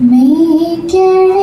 每一个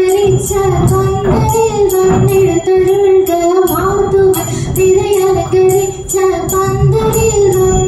கரிச்ச பந்தே வந்திடுதருள்கள் மாத்தும் திரையலங்கரிச்ச பந்தரில் வந்து